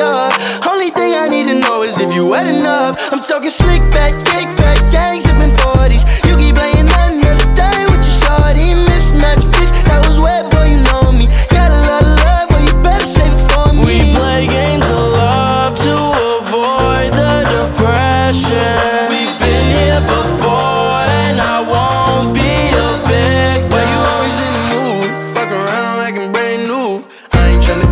Up. Only thing I need to know is if you wet enough. I'm talking slick back, kick back, gang sipping 40s. You keep playing another day with your shorty. Mismatch fish that was wet before you know me. Got a lot of love, but you better save it for me. We play games of love to avoid the depression. We've been here before, and I won't be a victim. Why you always in the mood? Fuck around like I'm brand new. I ain't tryna